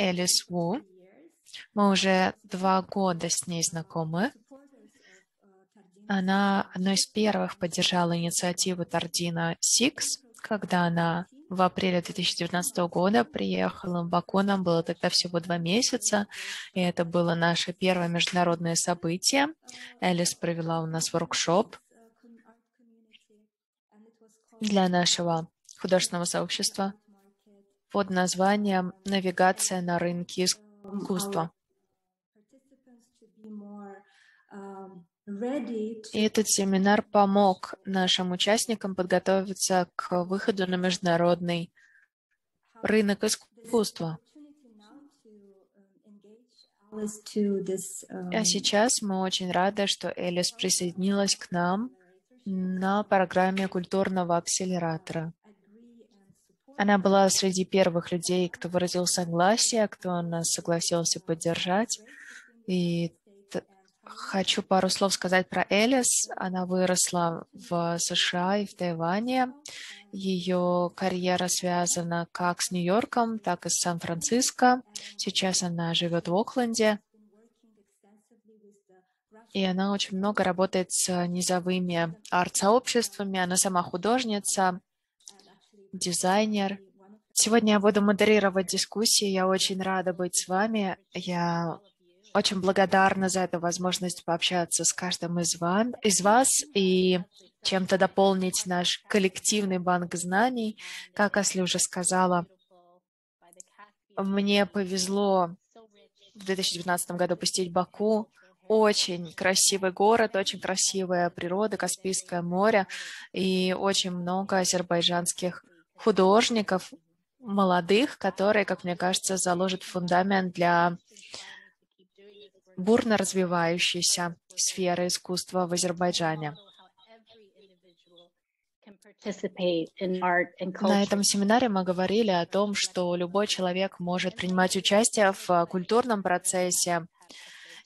Элис Ву. Мы уже два года с ней знакомы. Она одной из первых поддержала инициативу Тардина Сикс, когда она в апреле 2019 года приехала в Баку. Нам было тогда всего два месяца, и это было наше первое международное событие. Элис провела у нас воркшоп для нашего художественного сообщества под названием «Навигация на рынке искусства». И этот семинар помог нашим участникам подготовиться к выходу на международный рынок искусства. А сейчас мы очень рады, что Элис присоединилась к нам на программе культурного акселератора. Она была среди первых людей, кто выразил согласие, кто нас согласился поддержать. И хочу пару слов сказать про Элис. Она выросла в США и в Тайване. Ее карьера связана как с Нью-Йорком, так и с Сан-Франциско. Сейчас она живет в Окленде. И она очень много работает с низовыми арт-сообществами. Она сама художница, дизайнер. Сегодня я буду модерировать дискуссии. Я очень рада быть с вами. Я очень благодарна за эту возможность пообщаться с каждым из, вам, из вас и чем-то дополнить наш коллективный банк знаний. Как Асли уже сказала, мне повезло в 2019 году посетить Баку. Очень красивый город, очень красивая природа, Каспийское море и очень много азербайджанских художников, молодых, которые, как мне кажется, заложат фундамент для бурно развивающейся сферы искусства в Азербайджане. На этом семинаре мы говорили о том, что любой человек может принимать участие в культурном процессе.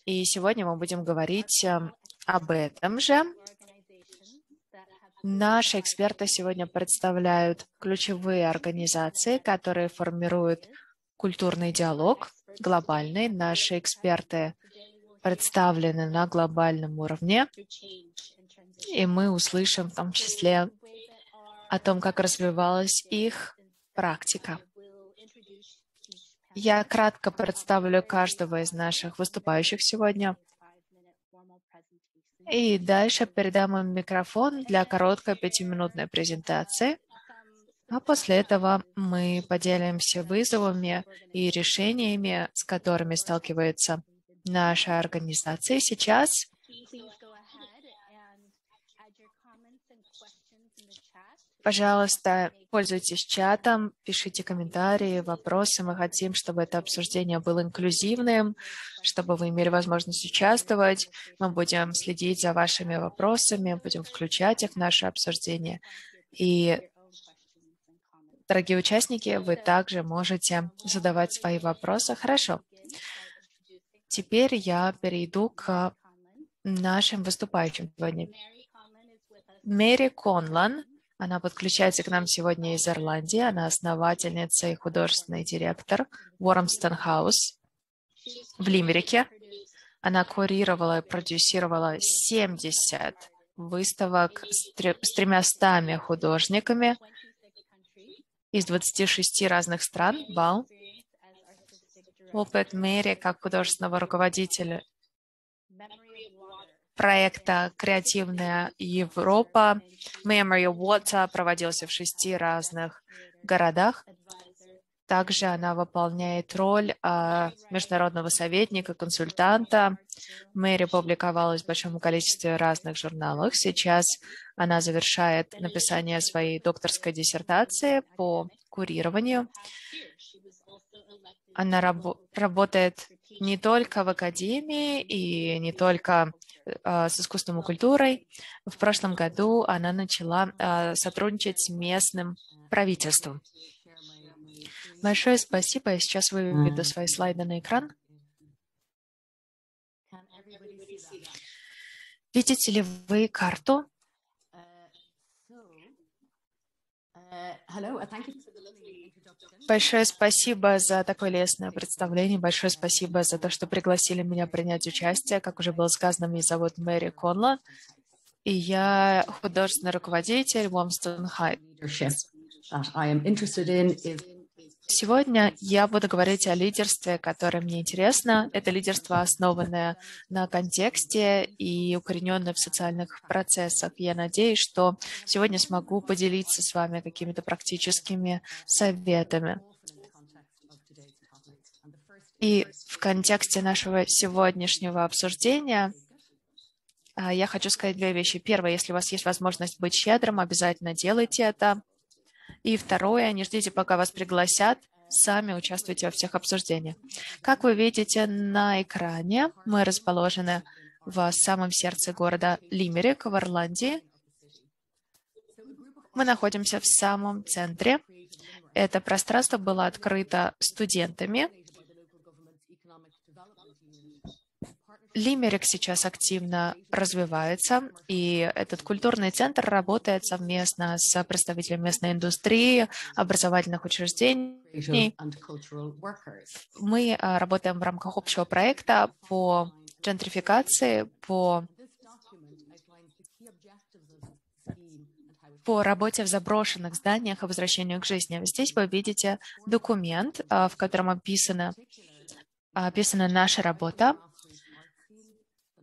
И сегодня мы будем говорить э, об этом же. Наши эксперты сегодня представляют ключевые организации, которые формируют культурный диалог глобальный. Наши эксперты представлены на глобальном уровне, и мы услышим в том числе о том, как развивалась их практика. Я кратко представлю каждого из наших выступающих сегодня. И дальше передам им микрофон для короткой пятиминутной презентации. А после этого мы поделимся вызовами и решениями, с которыми сталкивается наша организация. Сейчас Пожалуйста, пользуйтесь чатом, пишите комментарии, вопросы. Мы хотим, чтобы это обсуждение было инклюзивным, чтобы вы имели возможность участвовать. Мы будем следить за вашими вопросами, будем включать их в наше обсуждение. И, дорогие участники, вы также можете задавать свои вопросы. Хорошо. Теперь я перейду к нашим выступающим сегодня. Мэри Конлан она подключается к нам сегодня из Ирландии. Она основательница и художественный директор Уормстон Хаус в Лимерике. Она курировала и продюсировала 70 выставок с тремястами художниками из 26 разных стран. Вау! Опыт Мэри как художественного руководителя проекта «Креативная Европа». Memory Water проводился в шести разных городах. Также она выполняет роль а, международного советника, консультанта. Мэри публиковалась в большом количестве разных журналов. Сейчас она завершает написание своей докторской диссертации по курированию. Она раб работает не только в академии и не только с искусством и культурой. В прошлом году она начала а, сотрудничать с местным правительством. Большое спасибо. Я сейчас выведу свои слайды на экран. Видите ли вы карту? Большое спасибо за такое лестное представление. Большое спасибо за то, что пригласили меня принять участие. Как уже было сказано, меня зовут Мэри Конлан, и я художественный руководитель Womston High. Сегодня я буду говорить о лидерстве, которое мне интересно. Это лидерство, основанное на контексте и укорененное в социальных процессах. Я надеюсь, что сегодня смогу поделиться с вами какими-то практическими советами. И в контексте нашего сегодняшнего обсуждения а, я хочу сказать две вещи. Первое, если у вас есть возможность быть щедрым, обязательно делайте это. И второе, не ждите, пока вас пригласят, сами участвуйте во всех обсуждениях. Как вы видите на экране, мы расположены в самом сердце города Лимерик в Ирландии. Мы находимся в самом центре. Это пространство было открыто студентами Лимерик сейчас активно развивается, и этот культурный центр работает совместно с представителями местной индустрии, образовательных учреждений. Мы а, работаем в рамках общего проекта по джентрификации, по по работе в заброшенных зданиях и возвращению к жизни. Здесь вы видите документ, а, в котором описана, описана наша работа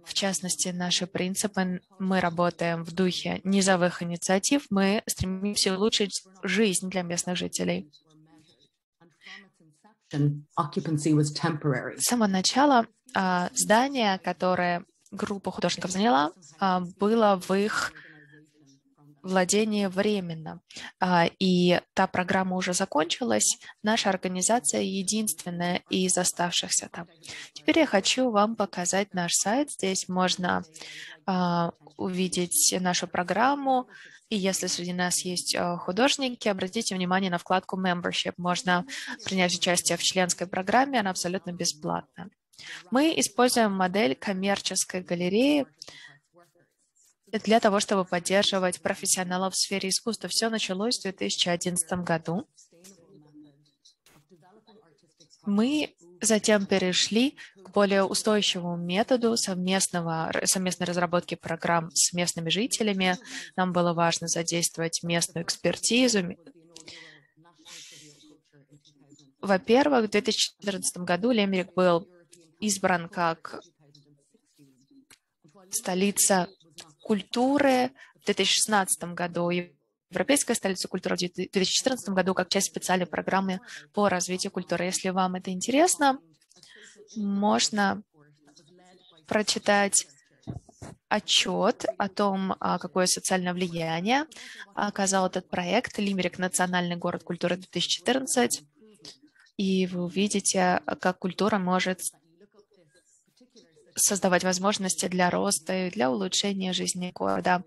в частности, наши принципы, мы работаем в духе низовых инициатив, мы стремимся улучшить жизнь для местных жителей. С самого начала а, здание, которое группа художников заняла, а, было в их владение временно. А, и та программа уже закончилась. Наша организация единственная из оставшихся там. Теперь я хочу вам показать наш сайт. Здесь можно а, увидеть нашу программу. И если среди нас есть а, художники, обратите внимание на вкладку Membership. Можно принять участие в членской программе, она абсолютно бесплатна. Мы используем модель коммерческой галереи, для того, чтобы поддерживать профессионалов в сфере искусства. Все началось в 2011 году. Мы затем перешли к более устойчивому методу совместного, совместной разработки программ с местными жителями. Нам было важно задействовать местную экспертизу. Во-первых, в 2014 году Лемерик был избран как столица культуры в 2016 году, Европейская столица культуры в 2014 году как часть специальной программы по развитию культуры. Если вам это интересно, можно прочитать отчет о том, а, какое социальное влияние оказал этот проект «Лимерик. Национальный город культуры 2014». И вы увидите, как культура может создавать возможности для роста и для улучшения жизни города.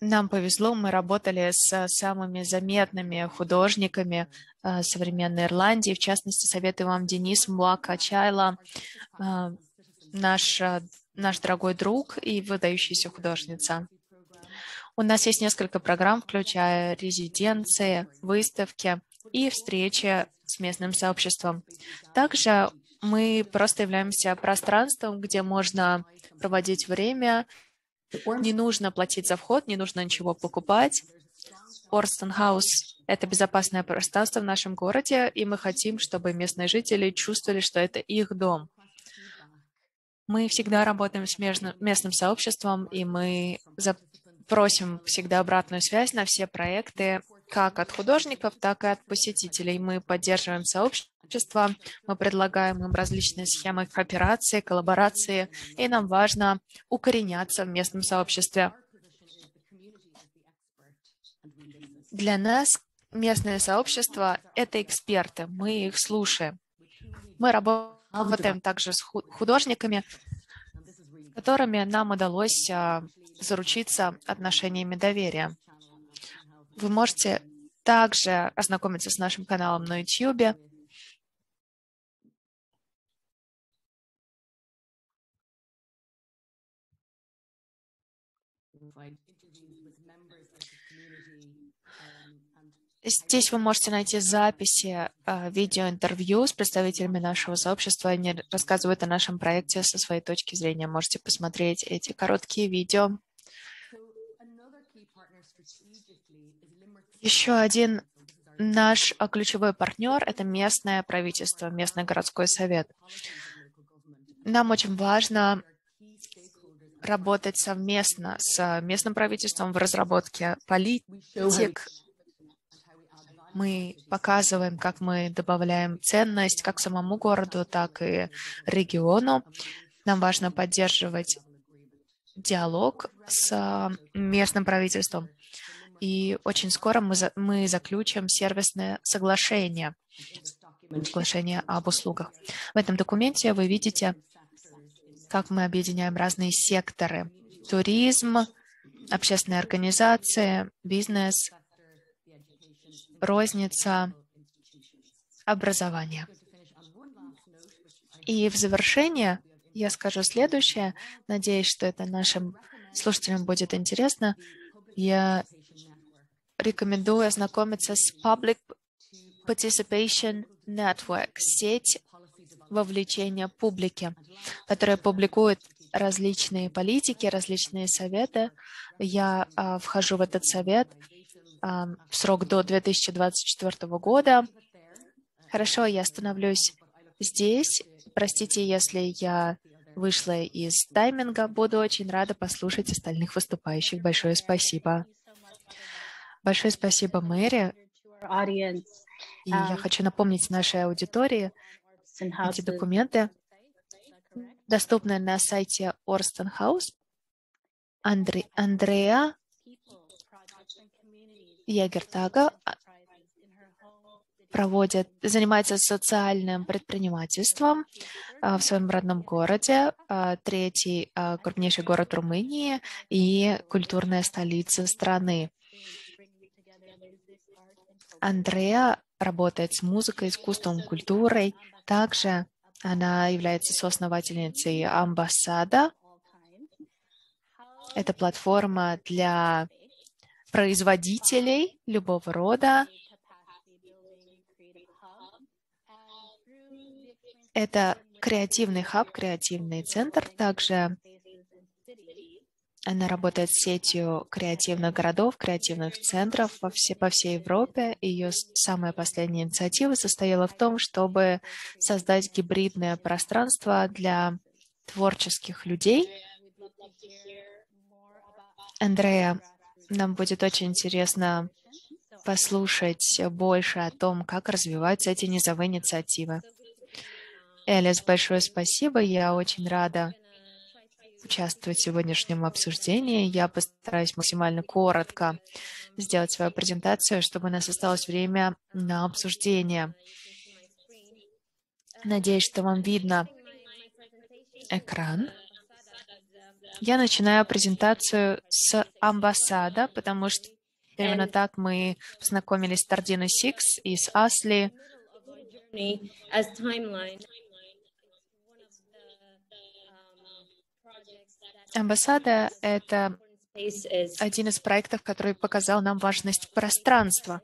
Нам повезло, мы работали с самыми заметными художниками э, современной Ирландии. В частности, советую вам Денис Муака Чайла, э, наш, э, наш дорогой друг и выдающаяся художница. У нас есть несколько программ, включая резиденции, выставки и встречи с местным сообществом. Также мы просто являемся пространством, где можно проводить время. Не нужно платить за вход, не нужно ничего покупать. Орстон Хаус — это безопасное пространство в нашем городе, и мы хотим, чтобы местные жители чувствовали, что это их дом. Мы всегда работаем с местным сообществом, и мы просим всегда обратную связь на все проекты, как от художников, так и от посетителей. Мы поддерживаем сообщество, мы предлагаем им различные схемы кооперации, коллаборации, и нам важно укореняться в местном сообществе. Для нас местное сообщество — это эксперты, мы их слушаем. Мы работаем также с художниками, с которыми нам удалось а, заручиться отношениями доверия. Вы можете также ознакомиться с нашим каналом на YouTube. Здесь вы можете найти записи э, видеоинтервью с представителями нашего сообщества. Они рассказывают о нашем проекте со своей точки зрения. Можете посмотреть эти короткие видео. Еще один наш ключевой партнер – это местное правительство, местный городской совет. Нам очень важно работать совместно с местным правительством в разработке политик. Мы показываем, как мы добавляем ценность как самому городу, так и региону. Нам важно поддерживать диалог с местным правительством. И очень скоро мы, за, мы заключим сервисное соглашение, соглашение об услугах. В этом документе вы видите, как мы объединяем разные секторы. Туризм, общественные организации, бизнес, розница, образование. И в завершение я скажу следующее. Надеюсь, что это нашим слушателям будет интересно. Я рекомендую ознакомиться с Public Participation Network, сеть вовлечения публики, которая публикует различные политики, различные советы. Я а, вхожу в этот совет а, в срок до 2024 года. Хорошо, я остановлюсь здесь. Простите, если я вышла из тайминга. Буду очень рада послушать остальных выступающих. Большое спасибо. Большое спасибо, Мэри. И я хочу напомнить нашей аудитории, эти документы доступны на сайте Орстон Хаус. Андре, Андреа Ягертага а, проводит, занимается социальным предпринимательством а, в своем родном городе, а, третий крупнейший город Румынии и культурная столица страны. Андреа работает с музыкой, искусством, культурой. Также она является соосновательницей амбассада. Это платформа для производителей любого рода. Это креативный хаб, креативный центр. Также она работает сетью креативных городов, креативных центров во все, по всей Европе. Ее самая последняя инициатива состояла в том, чтобы создать гибридное пространство для творческих людей. Андрея, нам будет очень интересно послушать больше о том, как развиваются эти низовые инициативы. Элис, большое спасибо. Я очень рада участвовать в сегодняшнем обсуждении. Я постараюсь максимально коротко сделать свою презентацию, чтобы у нас осталось время на обсуждение. Надеюсь, что вам видно экран. Я начинаю презентацию с амбассада, потому что именно так мы познакомились с Тардино Сикс и с Асли. Амбассада — это один из проектов, который показал нам важность пространства.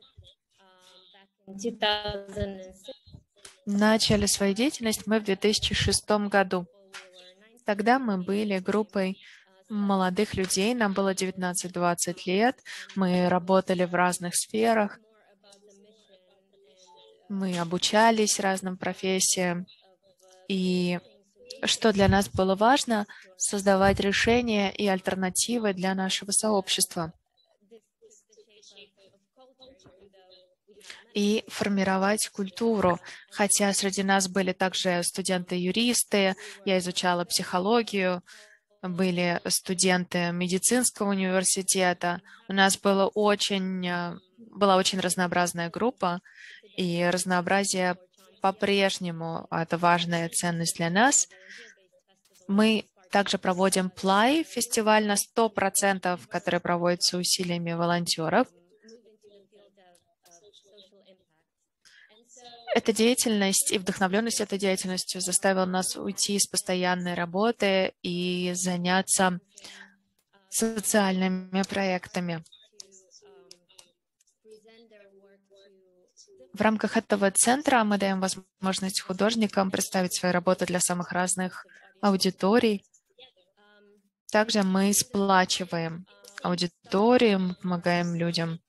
Начали свою деятельность мы в 2006 году. Тогда мы были группой молодых людей, нам было 19-20 лет, мы работали в разных сферах, мы обучались разным профессиям, и что для нас было важно, создавать решения и альтернативы для нашего сообщества и формировать культуру. Хотя среди нас были также студенты-юристы, я изучала психологию, были студенты медицинского университета. У нас было очень, была очень разнообразная группа, и разнообразие по-прежнему это важная ценность для нас. Мы также проводим Play, фестиваль на 100%, который проводится усилиями волонтеров. Эта деятельность и вдохновленность этой деятельностью заставила нас уйти из постоянной работы и заняться социальными проектами. В рамках этого центра мы даем возможность художникам представить свои работы для самых разных аудиторий. Также мы сплачиваем аудиторию, мы помогаем людям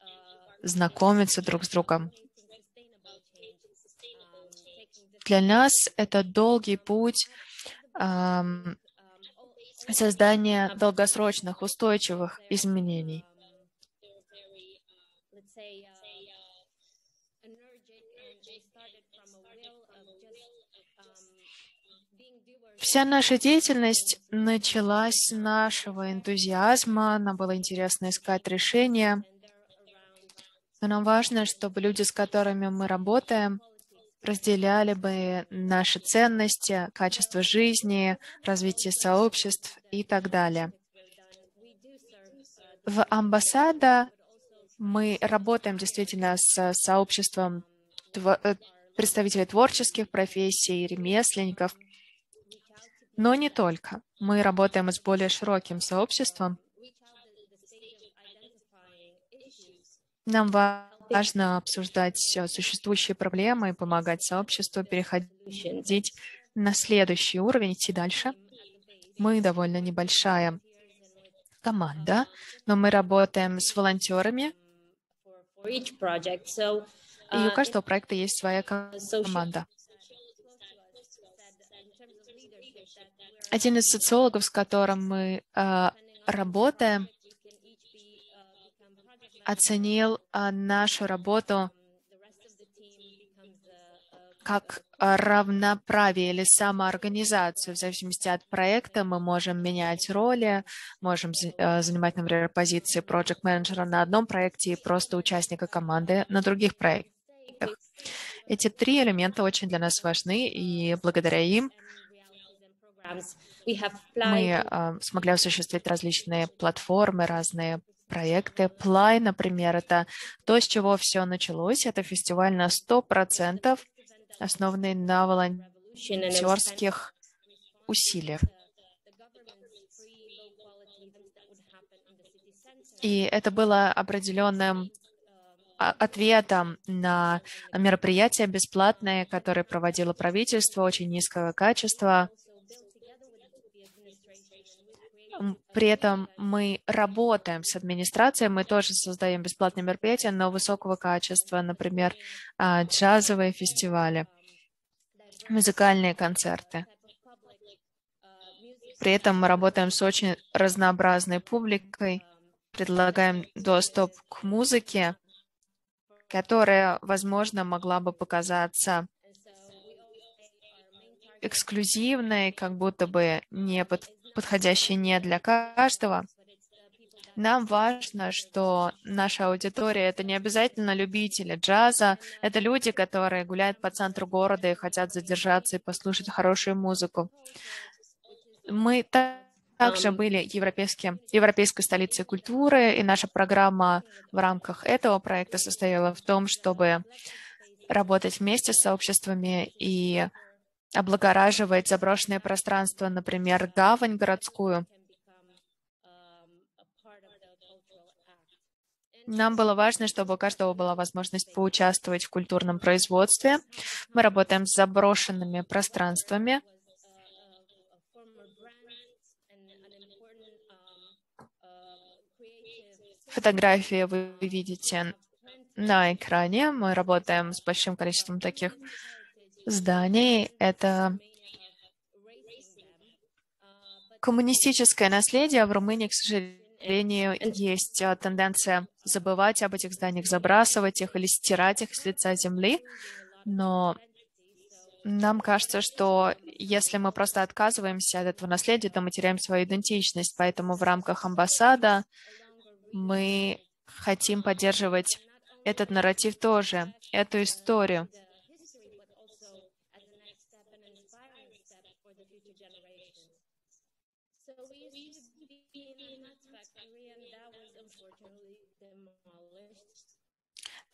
знакомиться друг с другом. Для нас это долгий путь эм, создания долгосрочных, устойчивых изменений. Вся наша деятельность началась с нашего энтузиазма, нам было интересно искать решения. Но нам важно, чтобы люди, с которыми мы работаем, разделяли бы наши ценности, качество жизни, развитие сообществ и так далее. В амбассада мы работаем действительно с сообществом э, представителей творческих профессий, ремесленников, но не только. Мы работаем с более широким сообществом. Нам важно обсуждать существующие проблемы и помогать сообществу переходить на следующий уровень, идти дальше. Мы довольно небольшая команда, но мы работаем с волонтерами. И у каждого проекта есть своя команда. Один из социологов, с которым мы э, работаем, оценил э, нашу работу как равноправие или самоорганизацию. В зависимости от проекта мы можем менять роли, можем э, занимать, например, позиции проект менеджера на одном проекте и просто участника команды на других проектах. Эти три элемента очень для нас важны, и благодаря им мы э, смогли осуществить различные платформы, разные проекты. Play, например, это то, с чего все началось. Это фестиваль на 100%, основанный на волонтерских усилиях. И это было определенным а, ответом на мероприятия бесплатные, которые проводило правительство, очень низкого качества. При этом мы работаем с администрацией, мы тоже создаем бесплатные мероприятия, но высокого качества, например, а, джазовые фестивали, музыкальные концерты. При этом мы работаем с очень разнообразной публикой, предлагаем доступ к музыке, которая, возможно, могла бы показаться эксклюзивной, как будто бы не под, подходящей не для каждого. Нам важно, что наша аудитория — это не обязательно любители джаза, это люди, которые гуляют по центру города и хотят задержаться и послушать хорошую музыку. Мы также были европейским, европейской столицей культуры, и наша программа в рамках этого проекта состояла в том, чтобы работать вместе с сообществами и облагораживать заброшенное пространство, например, гавань городскую. Нам было важно, чтобы у каждого была возможность поучаствовать в культурном производстве. Мы работаем с заброшенными пространствами. Фотографии вы видите на экране. Мы работаем с большим количеством таких зданий. Это коммунистическое наследие. В Румынии, к сожалению, есть а, тенденция забывать об этих зданиях, забрасывать их или стирать их с лица земли. Но нам кажется, что если мы просто отказываемся от этого наследия, то мы теряем свою идентичность. Поэтому в рамках амбассада мы хотим поддерживать этот нарратив тоже, эту историю.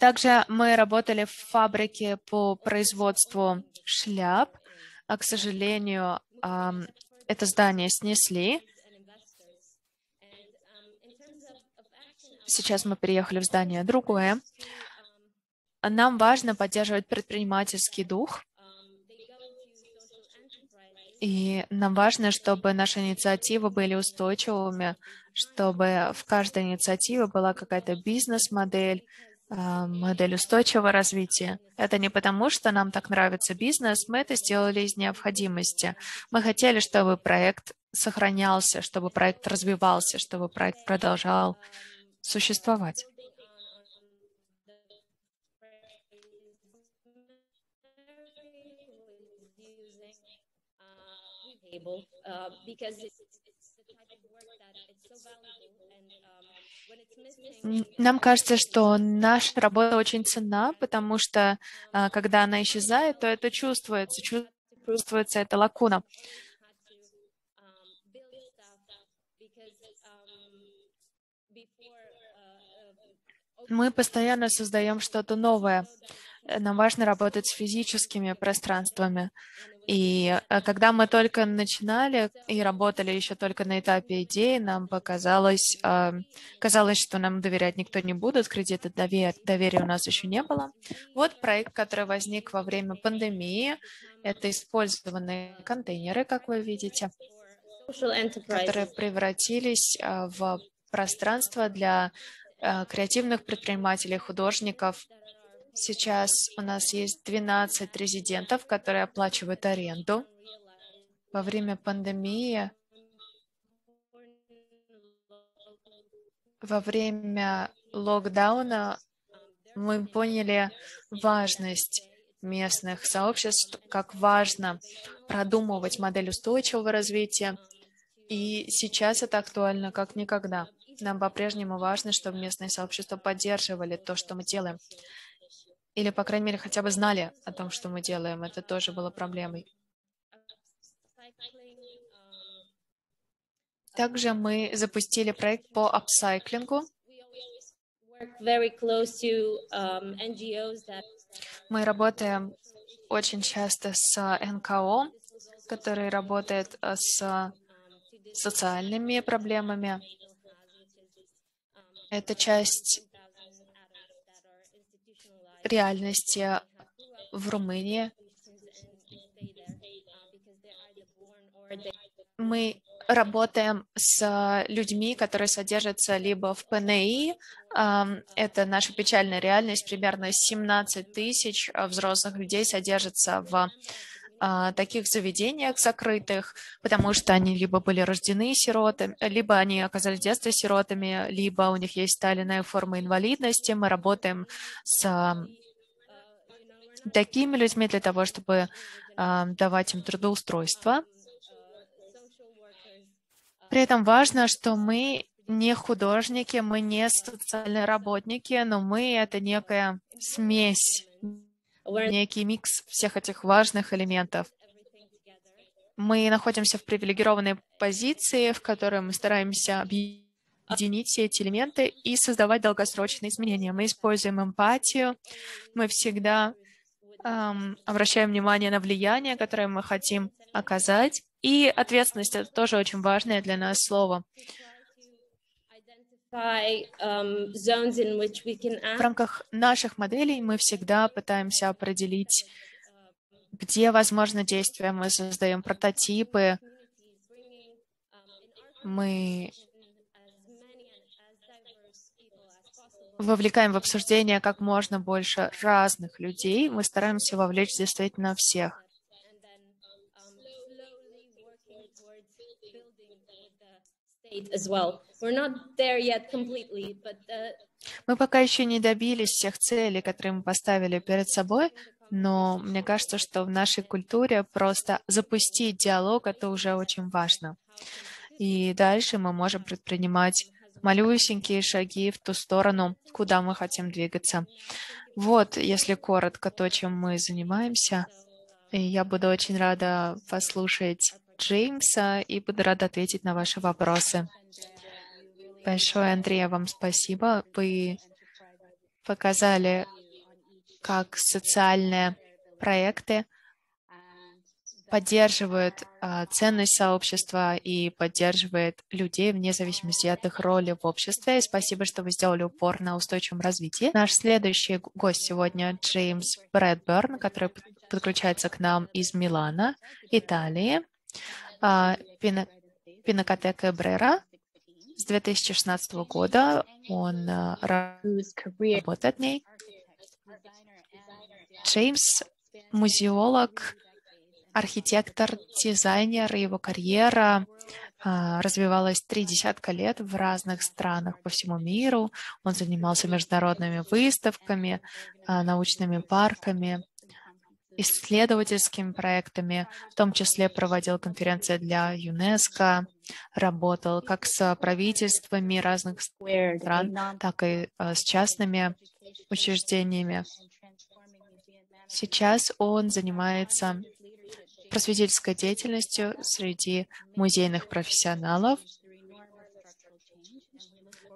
Также мы работали в фабрике по производству шляп. А, к сожалению, это здание снесли. Сейчас мы переехали в здание другое. Нам важно поддерживать предпринимательский дух, и нам важно, чтобы наши инициативы были устойчивыми, чтобы в каждой инициативе была какая-то бизнес-модель, модель устойчивого развития. Это не потому, что нам так нравится бизнес, мы это сделали из необходимости. Мы хотели, чтобы проект сохранялся, чтобы проект развивался, чтобы проект продолжал существовать. table uh, because it's, it's the type of work that it's so valuable and um, нам кажется, что наша работа очень ценна, потому что а, когда она исчезает, то это чувствуется, чувствуется эта лакуна. Мы постоянно создаем что-то новое. Нам важно работать с физическими пространствами. И э, когда мы только начинали и работали еще только на этапе идеи, нам показалось, э, казалось, что нам доверять никто не будет, кредита довер доверия у нас еще не было. Вот проект, который возник во время пандемии, это использованные контейнеры, как вы видите, которые превратились э, в пространство для креативных предпринимателей, художников, Сейчас у нас есть 12 резидентов, которые оплачивают аренду. Во время пандемии, во время локдауна мы поняли важность местных сообществ, как важно продумывать модель устойчивого развития. И сейчас это актуально как никогда. Нам по-прежнему важно, чтобы местные сообщества поддерживали то, что мы делаем. Или, по крайней мере, хотя бы знали о том, что мы делаем. Это тоже было проблемой. Также мы запустили проект по апсайклингу. Мы работаем очень часто с НКО, который работает э, с социальными проблемами. Это часть реальности в Румынии. Мы работаем с людьми, которые содержатся либо в ПНИ, это наша печальная реальность, примерно 17 тысяч взрослых людей содержатся в а, таких заведениях закрытых, потому что они либо были рождены сиротами, либо они оказались в детстве сиротами, либо у них есть сталинная форма инвалидности. Мы работаем с такими людьми для того, чтобы э, давать им трудоустройство. При этом важно, что мы не художники, мы не социальные работники, но мы — это некая смесь некий микс всех этих важных элементов. Мы находимся в привилегированной позиции, в которой мы стараемся объединить все эти элементы и создавать долгосрочные изменения. Мы используем эмпатию, мы всегда эм, обращаем внимание на влияние, которое мы хотим оказать, и ответственность — это тоже очень важное для нас слово. В рамках наших моделей мы всегда пытаемся определить, где возможно действие. Мы создаем прототипы, мы вовлекаем в обсуждение как можно больше разных людей. Мы стараемся вовлечь действительно всех. Мы пока еще не добились всех целей, которые мы поставили перед собой, но мне кажется, что в нашей культуре просто запустить диалог — это уже очень важно. И дальше мы можем предпринимать малюсенькие шаги в ту сторону, куда мы хотим двигаться. Вот, если коротко, то, чем мы занимаемся. И я буду очень рада послушать Джеймса и буду рада ответить на ваши вопросы. Большое, Андрея, вам спасибо. Вы показали, как социальные проекты поддерживает а, ценность сообщества и поддерживает людей вне зависимости от их роли в обществе. И спасибо, что вы сделали упор на устойчивом развитии. Наш следующий гость сегодня Джеймс Брэдберн, который подключается к нам из Милана, Италии. А, Пинакотека Брера. С 2016 года он а, работает в ней. Джеймс – музеолог, архитектор, дизайнер. Его карьера а, развивалась три десятка лет в разных странах по всему миру. Он занимался международными выставками, а, научными парками, исследовательскими проектами, в том числе проводил конференции для ЮНЕСКО, работал как с правительствами разных стран, так и а, с частными учреждениями. Сейчас он занимается просветительской деятельностью среди музейных профессионалов.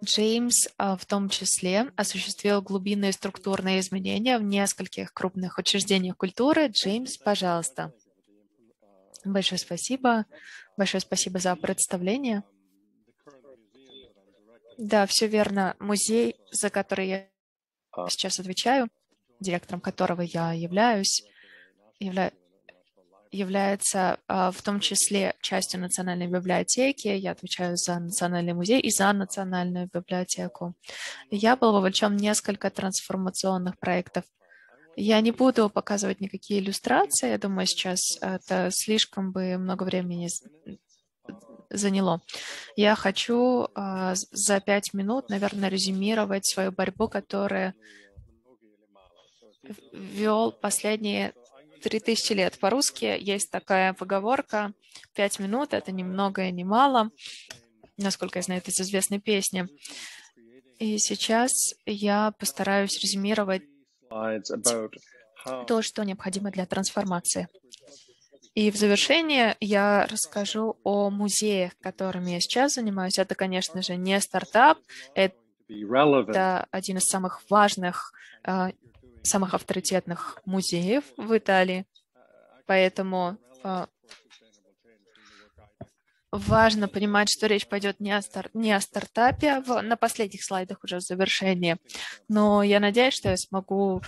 Джеймс а, в том числе осуществил глубинные структурные изменения в нескольких крупных учреждениях культуры. Джеймс, пожалуйста. Большое спасибо. Большое спасибо за представление. Да, все верно. Музей, за который я сейчас отвечаю, директором которого я являюсь, явля является а, в том числе частью национальной библиотеки. Я отвечаю за национальный музей и за национальную библиотеку. Я был вовлечен в несколько трансформационных проектов. Я не буду показывать никакие иллюстрации. Я думаю, сейчас это слишком бы много времени заняло. Я хочу а, за пять минут, наверное, резюмировать свою борьбу, которая вел последние три тысячи лет. По-русски есть такая поговорка «пять минут – это ни много и ни мало», насколько я знаю, это из известной песни. И сейчас я постараюсь резюмировать то, что необходимо для трансформации. И в завершение я расскажу о музеях, которыми я сейчас занимаюсь. Это, конечно же, не стартап, это один из самых важных а, самых авторитетных музеев в Италии. Поэтому а, важно понимать, что речь пойдет не о, стар не о стартапе, а в, на последних слайдах уже в завершении. Но я надеюсь, что я смогу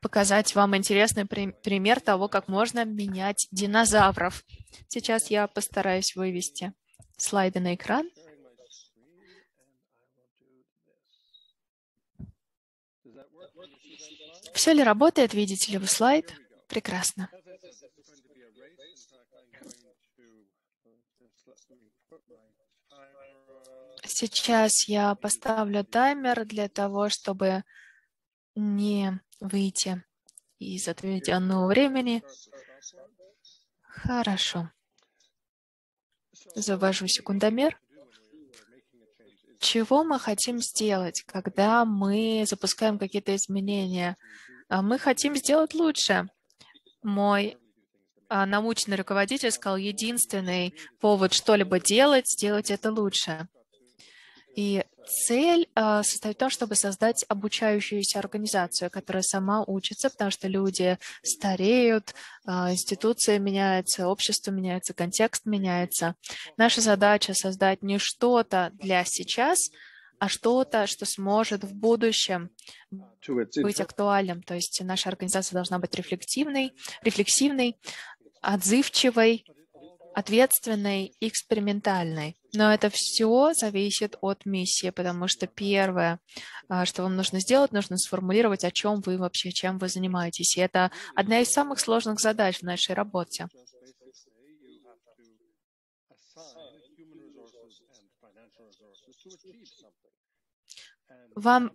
показать вам интересный при пример того, как можно менять динозавров. Сейчас я постараюсь вывести слайды на экран. Все ли работает? Видите ли вы слайд? Прекрасно. Сейчас я поставлю таймер для того, чтобы не выйти из отведенного времени. Хорошо. Завожу секундомер чего мы хотим сделать, когда мы запускаем какие-то изменения? А мы хотим сделать лучше. Мой а, научный руководитель сказал, единственный повод что-либо делать, сделать это лучше. И цель э, состоит в том, чтобы создать обучающуюся организацию, которая сама учится, потому что люди стареют, э, институция меняется, общество меняется, контекст меняется. Наша задача создать не что-то для сейчас, а что-то, что сможет в будущем быть актуальным. То есть наша организация должна быть рефлективной, рефлексивной, отзывчивой, ответственной и экспериментальной. Но это все зависит от миссии, потому что первое, а, что вам нужно сделать, нужно сформулировать, о чем вы вообще, чем вы занимаетесь. И это одна из самых сложных задач в нашей работе. Вам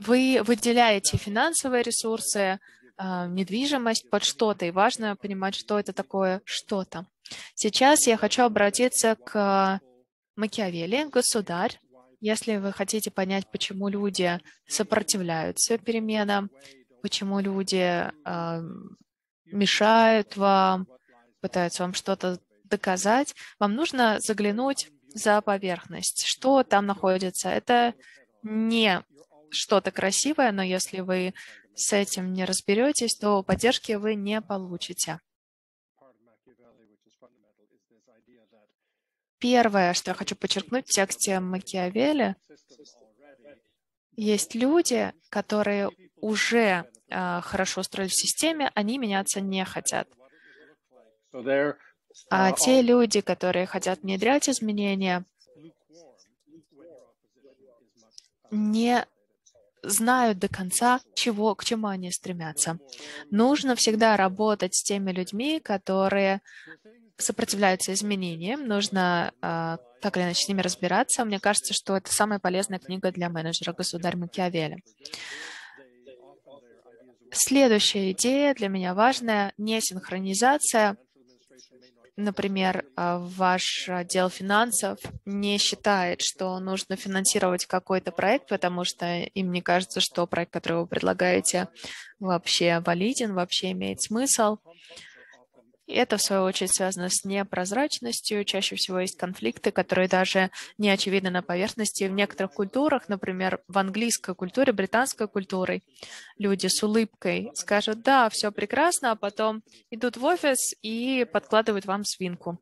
вы выделяете финансовые ресурсы, а, недвижимость под что-то, и важно понимать, что это такое что-то. Сейчас я хочу обратиться к Макиавелли, государь. Если вы хотите понять, почему люди сопротивляются переменам, почему люди э, мешают вам, пытаются вам что-то доказать, вам нужно заглянуть за поверхность. Что там находится? Это не что-то красивое, но если вы с этим не разберетесь, то поддержки вы не получите. Первое, что я хочу подчеркнуть в тексте Макиавелли, есть люди, которые уже э, хорошо устроились в системе, они меняться не хотят. А те люди, которые хотят внедрять изменения, не знают до конца, чего, к чему они стремятся. Нужно всегда работать с теми людьми, которые сопротивляются изменениям. Нужно э, так или иначе с ними разбираться. Мне кажется, что это самая полезная книга для менеджера «Государь Макиавелли». Следующая идея для меня важная – не синхронизация например, а, ваш отдел финансов не считает, что нужно финансировать какой-то проект, потому что им не кажется, что проект, который вы предлагаете, вообще валиден, вообще имеет смысл. И это, в свою очередь, связано с непрозрачностью. Чаще всего есть конфликты, которые даже не очевидны на поверхности. В некоторых культурах, например, в английской культуре, британской культуре, люди с улыбкой скажут, да, все прекрасно, а потом идут в офис и подкладывают вам свинку.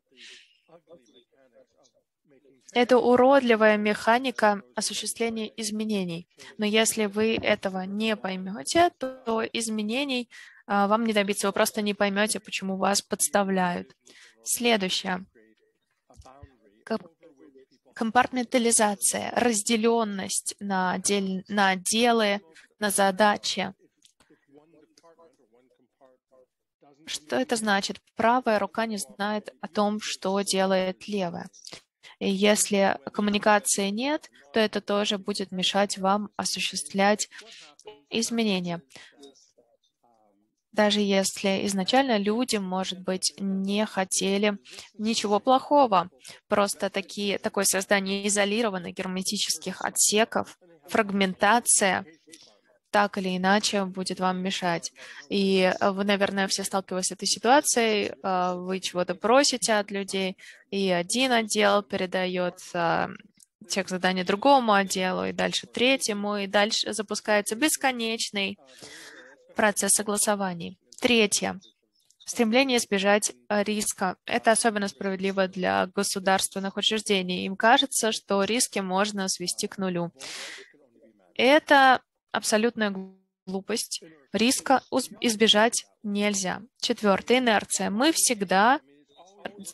Это уродливая механика осуществления изменений. Но если вы этого не поймете, то изменений вам не добиться. Вы просто не поймете, почему вас подставляют. Следующее. Компартментализация, разделенность на, отдель, на отделы, на задачи. Что это значит? Правая рука не знает о том, что делает левая. И если коммуникации нет, то это тоже будет мешать вам осуществлять изменения даже если изначально люди, может быть, не хотели ничего плохого, просто такие, такое создание изолированных герметических отсеков, фрагментация так или иначе будет вам мешать. И вы, наверное, все сталкивались с этой ситуацией, а, вы чего-то просите от людей, и один отдел передает тех задания другому отделу, и дальше третьему, и дальше запускается бесконечный процесс согласований. Третье. Стремление избежать э, риска. Это особенно справедливо для государственных учреждений. Им кажется, что риски можно свести к нулю. Это абсолютная глупость. Риска избежать нельзя. Четвертое. Инерция. Мы всегда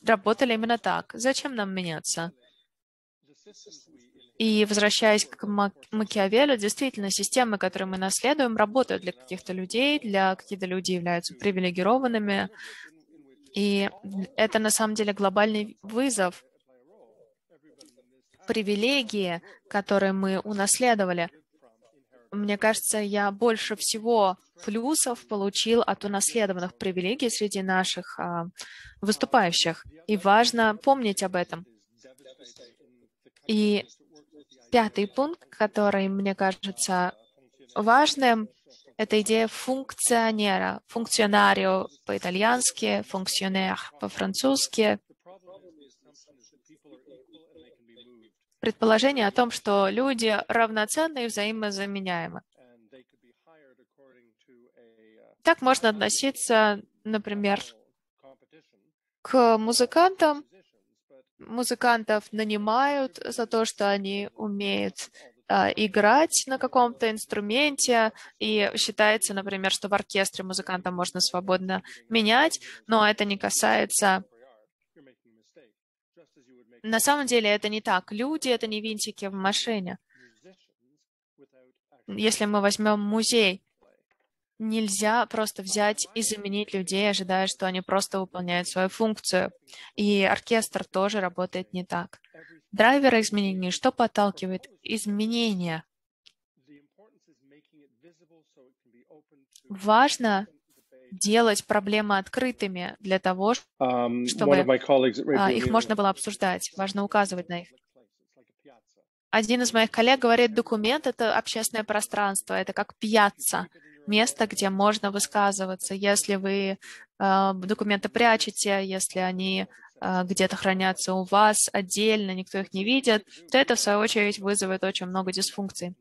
работали именно так. Зачем нам меняться? И возвращаясь к Макиавеллю, действительно, системы, которые мы наследуем, работают для каких-то людей, для каких-то людей являются привилегированными. И это на самом деле глобальный вызов. Привилегии, которые мы унаследовали. Мне кажется, я больше всего плюсов получил от унаследованных привилегий среди наших а, выступающих. И важно помнить об этом. И Пятый пункт, который мне кажется важным, это идея функционера, функционарио по-итальянски, функционер по-французски. Предположение о том, что люди равноценны и взаимозаменяемы. Так можно относиться, например, к музыкантам, музыкантов нанимают за то, что они умеют а, играть на каком-то инструменте, и считается, например, что в оркестре музыканта можно свободно менять, но это не касается... На самом деле это не так. Люди — это не винтики в машине. Если мы возьмем музей, нельзя просто взять и заменить людей, ожидая, что они просто выполняют свою функцию. И оркестр тоже работает не так. Драйверы изменений, что подталкивает изменения? Важно делать проблемы открытыми для того, um, чтобы um, их можно было обсуждать. Важно указывать на их. Один из моих коллег говорит, документ — это общественное пространство, это как пьяца место, где можно высказываться. Если вы э, документы прячете, если они э, где-то хранятся у вас отдельно, никто их не видит, то это, в свою очередь, вызовет очень много дисфункций.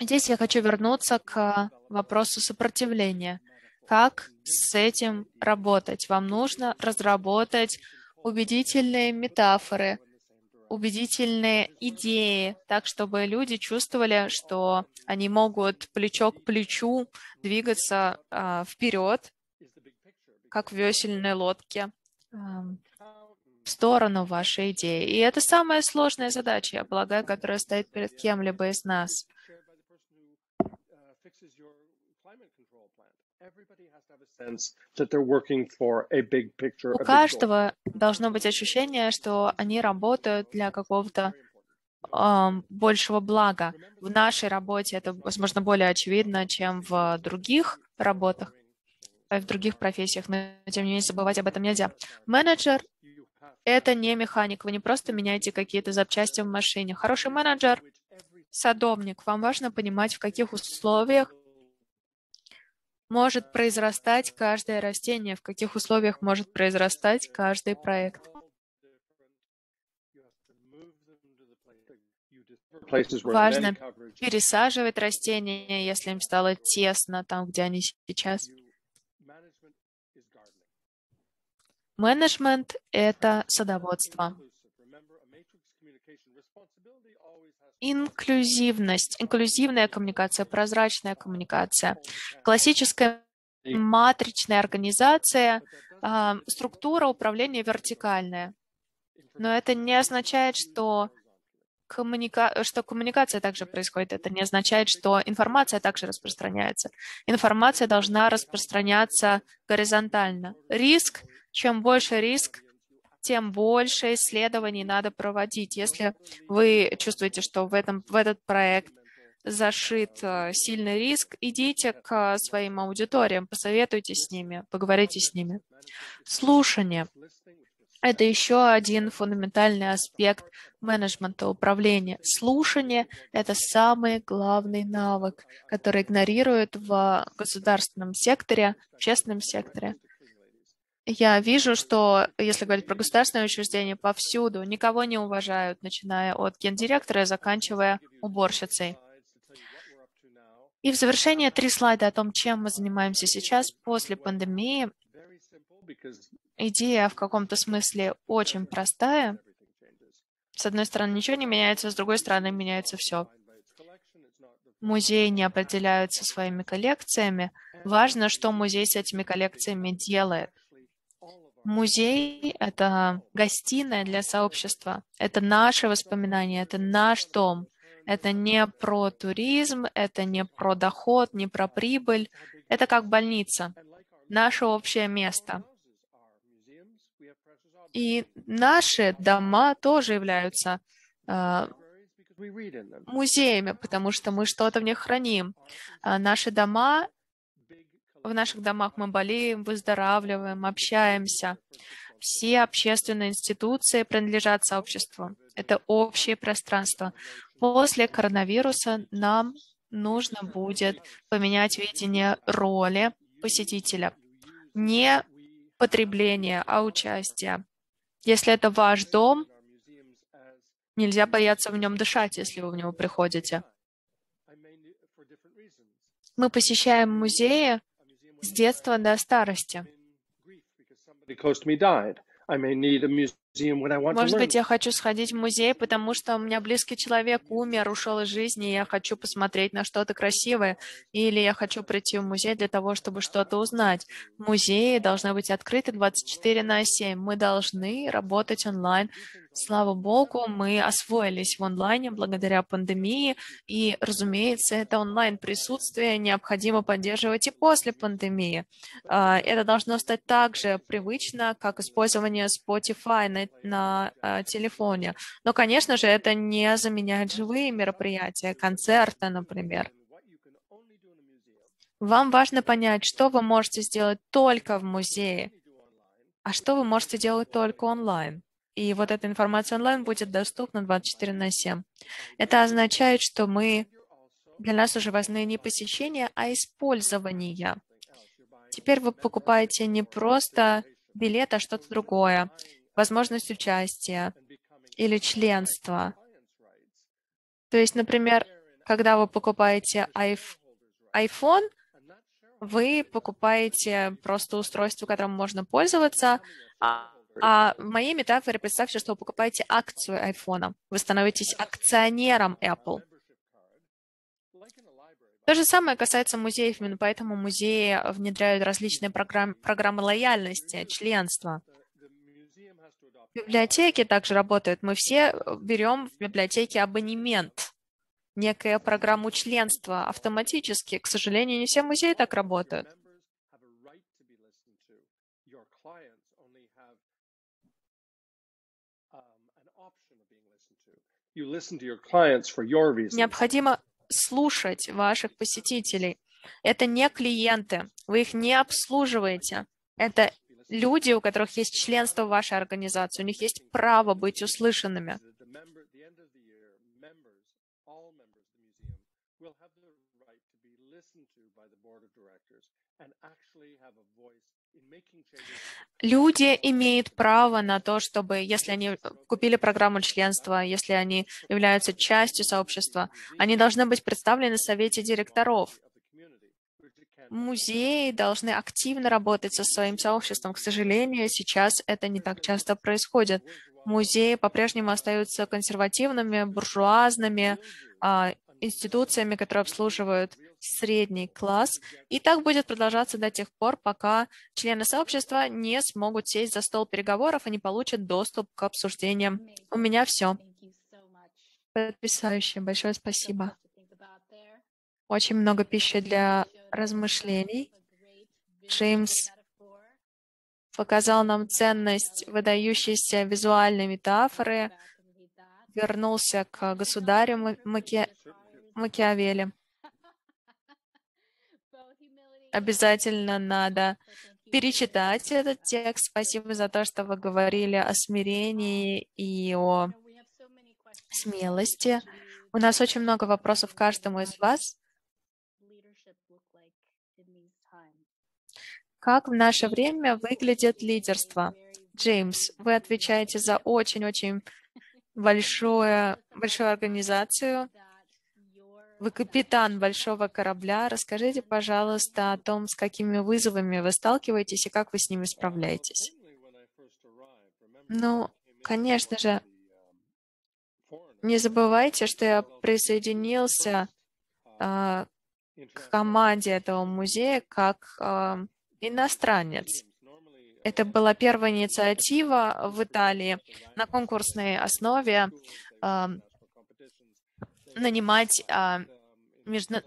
Здесь я хочу вернуться к вопросу сопротивления. как с этим работать. Вам нужно разработать убедительные метафоры, убедительные идеи, так чтобы люди чувствовали, что они могут плечо к плечу двигаться а, вперед, как в весельной лодке, а, в сторону вашей идеи. И это самая сложная задача, я полагаю, которая стоит перед кем-либо из нас. У каждого должно быть ощущение, что они работают для какого-то э, большего блага. В нашей работе это, возможно, более очевидно, чем в других работах, в других профессиях, но тем не менее забывать об этом нельзя. Менеджер — это не механик, вы не просто меняете какие-то запчасти в машине. Хороший менеджер — садовник. Вам важно понимать, в каких условиях может произрастать каждое растение, в каких условиях может произрастать каждый проект. Важно пересаживать растения, если им стало тесно там, где они сейчас. Менеджмент — это садоводство. Инклюзивность, инклюзивная коммуникация, прозрачная коммуникация. Классическая матричная организация, э, структура управления вертикальная. Но это не означает, что, коммуника... что коммуникация также происходит. Это не означает, что информация также распространяется. Информация должна распространяться горизонтально. Риск, чем больше риск, тем больше исследований надо проводить. Если вы чувствуете, что в, этом, в этот проект зашит э, сильный риск, идите к своим аудиториям, посоветуйтесь с ними, поговорите с ними. Слушание – это еще один фундаментальный аспект менеджмента управления. Слушание – это самый главный навык, который игнорируют в государственном секторе, в общественном секторе – я вижу, что, если говорить про государственные учреждения, повсюду никого не уважают, начиная от гендиректора и заканчивая уборщицей. И в завершение три слайда о том, чем мы занимаемся сейчас после пандемии. Идея в каком-то смысле очень простая. С одной стороны, ничего не меняется, с другой стороны, меняется все. Музеи не определяются своими коллекциями. Важно, что музей с этими коллекциями делает. Музей — это гостиная для сообщества. Это наши воспоминания, это наш дом. Это не про туризм, это не про доход, не про прибыль. Это как больница, наше общее место. И наши дома тоже являются э, музеями, потому что мы что-то в них храним. А наши дома в наших домах мы болеем, выздоравливаем, общаемся. Все общественные институции принадлежат сообществу. Это общее пространство. После коронавируса нам нужно будет поменять видение роли посетителя. Не потребление, а участие. Если это ваш дом, нельзя бояться в нем дышать, если вы в него приходите. Мы посещаем музеи с детства до старости. Может быть, я хочу сходить в музей, потому что у меня близкий человек умер, ушел из жизни, и я хочу посмотреть на что-то красивое, или я хочу прийти в музей для того, чтобы что-то узнать. Музеи должны быть открыты 24 на 7. Мы должны работать онлайн. Слава Богу, мы освоились в онлайне благодаря пандемии, и, разумеется, это онлайн-присутствие необходимо поддерживать и после пандемии. А, это должно стать так же привычно, как использование Spotify на, на э, телефоне. Но, конечно же, это не заменяет живые мероприятия, концерты, например. Вам важно понять, что вы можете сделать только в музее, а что вы можете делать только онлайн. И вот эта информация онлайн будет доступна 24 на 7. Это означает, что мы для нас уже важны не посещение, а использование. Теперь вы покупаете не просто билет, а что-то другое возможность участия или членства. То есть, например, когда вы покупаете iPhone, вы покупаете просто устройство, которым можно пользоваться, а, а в моей метафоре представьте, что вы покупаете акцию iPhone. Вы становитесь акционером Apple. То же самое касается музеев, именно поэтому музеи внедряют различные программы, программы лояльности, членства. Библиотеки также работают. Мы все берем в библиотеке абонемент, некая программу членства автоматически. К сожалению, не все музеи так работают. Необходимо слушать ваших посетителей. Это не клиенты, вы их не обслуживаете. Это люди, у которых есть членство в вашей организации, у них есть право быть услышанными. Люди имеют право на то, чтобы, если они купили программу членства, если они являются частью сообщества, они должны быть представлены в совете директоров. Музеи должны активно работать со своим сообществом. К сожалению, сейчас это не так часто происходит. Музеи по-прежнему остаются консервативными, буржуазными а, институциями, которые обслуживают средний класс. И так будет продолжаться до тех пор, пока члены сообщества не смогут сесть за стол переговоров и не получат доступ к обсуждениям. У меня все. Потрясающе. Большое спасибо. Очень много пищи для размышлений. Джеймс показал нам ценность выдающейся визуальной метафоры, вернулся к государю Маки... Макиавелли. Обязательно надо перечитать этот текст. Спасибо за то, что вы говорили о смирении и о смелости. У нас очень много вопросов каждому из вас. Как в наше время выглядит лидерство? Джеймс, вы отвечаете за очень-очень большую, большую организацию. Вы капитан большого корабля. Расскажите, пожалуйста, о том, с какими вызовами вы сталкиваетесь и как вы с ними справляетесь. Ну, конечно же, не забывайте, что я присоединился э, к команде этого музея как э, иностранец. Это была первая инициатива в Италии на конкурсной основе э, нанимать э, между,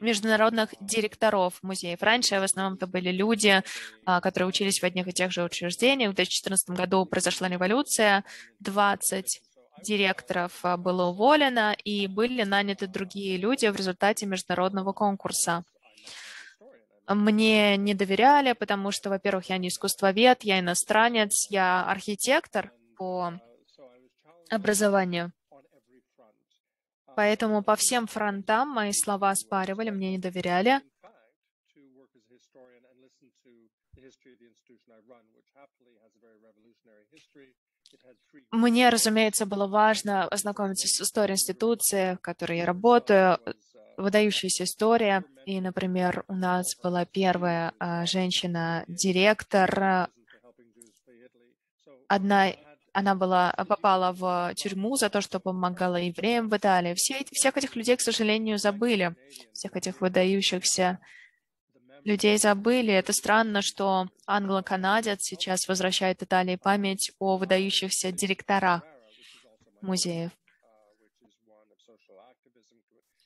международных директоров музеев. Раньше в основном это были люди, э, которые учились в одних и тех же учреждениях. В 2014 году произошла революция, 20 директоров было уволено, и были наняты другие люди в результате международного конкурса мне не доверяли, потому что, во-первых, я не искусствовед, я иностранец, я архитектор по образованию. Поэтому по всем фронтам мои слова спаривали, мне не доверяли. Мне, разумеется, было важно ознакомиться с историей институции, в которой я работаю, выдающаяся история. И, например, у нас была первая а, женщина-директор. Одна, она была, попала в тюрьму за то, что помогала евреям в Италии. Все, всех этих людей, к сожалению, забыли. Всех этих выдающихся людей забыли. Это странно, что англо-канадец сейчас возвращает Италии память о выдающихся директорах музеев.